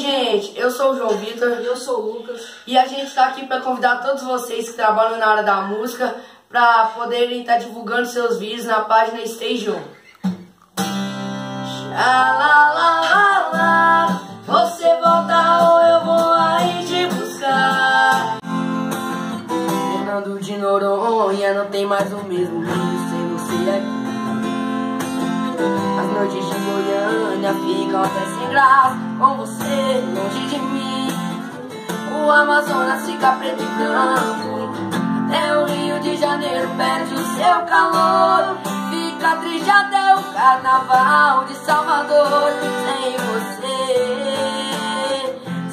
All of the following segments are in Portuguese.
gente, eu sou o João Vitor. Eu sou o Lucas. E a gente está aqui para convidar todos vocês que trabalham na área da música para poderem estar tá divulgando seus vídeos na página Stage 1. Xalalalala, você volta ou eu vou aí te buscar. Fernando de Noronha não tem mais o mesmo brilho sem você aqui. As noites de Goiânia ficam até sem graça fica preto e branco. Até o Rio de Janeiro perde o seu calor. Fica triste até o carnaval de Salvador. Sem você,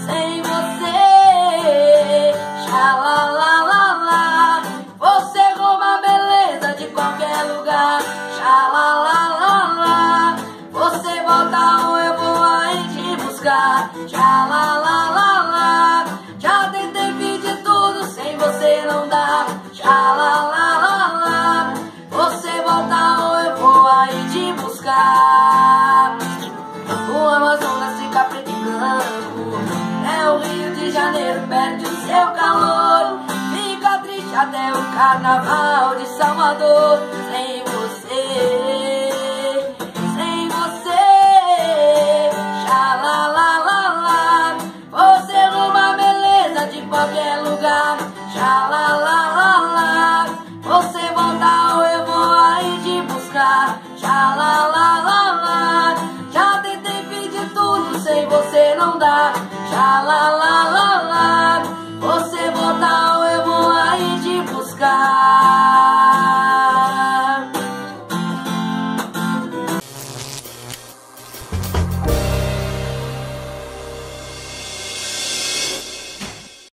sem você. Xalalalala. Você rouba a beleza de qualquer lugar. Xalalalala. Você volta ou eu vou aí te buscar. Xalalalala. O Amazonas fica preto e branco. É o Rio de Janeiro, perde o seu calor. Fica triste até o Carnaval de Salvador. Sem você, sem você. Xalalalala Você é uma beleza de qualquer lugar. Xalalalala Você volta ou eu vou aí te buscar. Xalalalala onda, já lá lá lá lá. Você voltar ou eu vou aí te buscar.